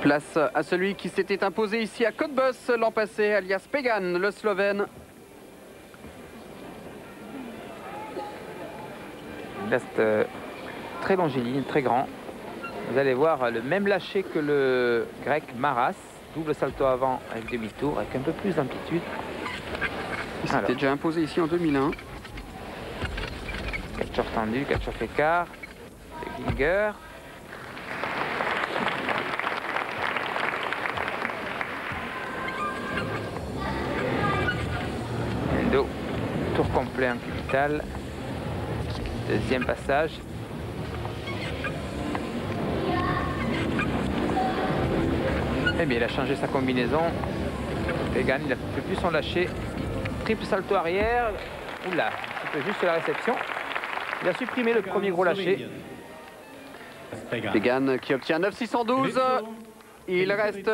Place à celui qui s'était imposé ici à Cottbus l'an passé, alias Pegan, le Slovène. Il reste euh, très longiligne, très grand. Vous allez voir le même lâcher que le grec Maras. Double salto avant avec demi-tour, avec un peu plus d'amplitude. Il s'était déjà imposé ici en 2001. Catcher tendu, catcher écart. Ginger. Tour complet en cubital. Deuxième passage. Eh bien, il a changé sa combinaison. Vegan, il a fait plus son lâcher. Triple salto arrière. Oula, un peu juste la réception. Il a supprimé le premier gros lâcher. Pegan qui obtient 9,612. Il reste